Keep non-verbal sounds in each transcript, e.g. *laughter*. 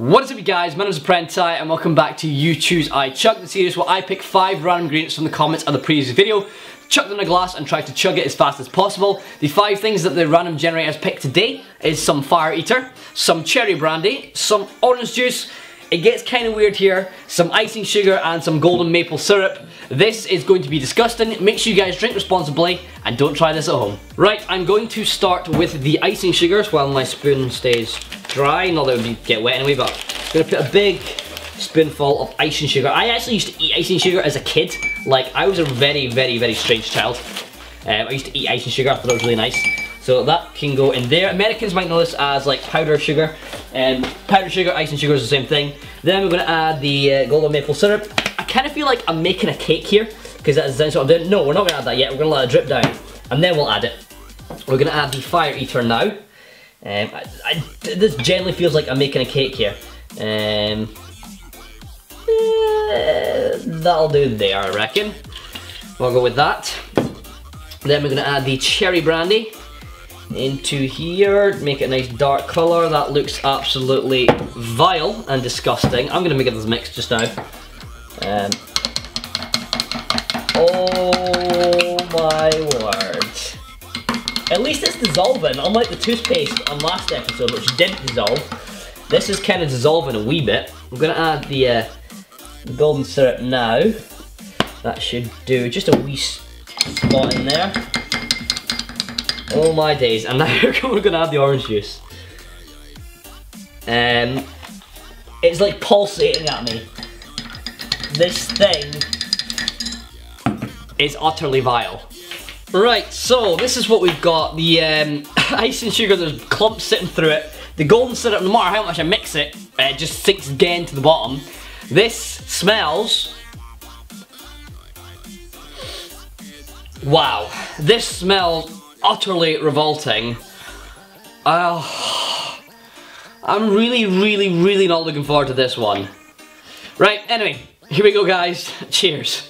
What is up you guys, my name is the Prenti and welcome back to You Choose I Chug, the series where I pick 5 random ingredients from the comments of the previous video, chuck them in a glass and try to chug it as fast as possible. The 5 things that the random generators picked today is some Fire Eater, some Cherry Brandy, some orange juice, it gets kind of weird here, some icing sugar and some golden maple syrup. This is going to be disgusting, make sure you guys drink responsibly and don't try this at home. Right, I'm going to start with the icing sugars while my spoon stays dry, not that it would get wet anyway, but I'm gonna put a big spoonful of icing sugar. I actually used to eat icing sugar as a kid. Like, I was a very, very, very strange child. Um, I used to eat icing sugar, I thought it was really nice. So that can go in there. Americans might know this as like powder sugar. And um, powder sugar, icing sugar is the same thing. Then we're gonna add the uh, golden maple syrup. I kind of feel like I'm making a cake here because that's what I'm doing. No, we're not gonna add that yet. We're gonna let it drip down and then we'll add it. We're gonna add the fire eater now. Um, I, I, this generally feels like I'm making a cake here. Um, uh, that'll do there, I reckon. We'll go with that. Then we're gonna add the cherry brandy into here, make it a nice dark colour. That looks absolutely vile and disgusting. I'm gonna make it this mix just now. Um, oh. At least it's dissolving, unlike the toothpaste on last episode, which didn't dissolve. This is kind of dissolving a wee bit. I'm gonna add the, uh, golden syrup now. That should do just a wee spot in there. Oh my days, and *laughs* now we're gonna add the orange juice. Um, it's like pulsating at me. This thing is utterly vile. Right, so this is what we've got. The um, *laughs* icing sugar, there's clumps sitting through it. The golden syrup, no matter how much I mix it, it just sinks again to the bottom. This smells... Wow, this smells utterly revolting. Oh, I'm really, really, really not looking forward to this one. Right, anyway, here we go guys. *laughs* Cheers.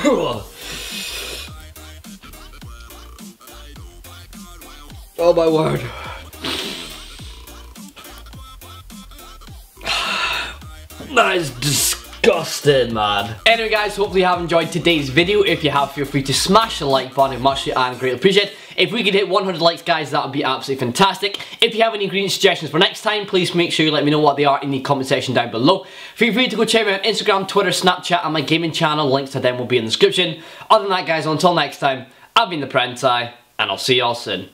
*sighs* oh my word. *sighs* That is disgusting, man. Anyway guys, hopefully you have enjoyed today's video. If you have, feel free to smash the like button. Much and greatly appreciate If we could hit 100 likes, guys, that would be absolutely fantastic. If you have any ingredient suggestions for next time, please make sure you let me know what they are in the comment section down below. Feel free to go check me out on Instagram, Twitter, Snapchat, and my gaming channel. Links to them will be in the description. Other than that, guys, until next time, I've been the Prenti, and I'll see y'all soon.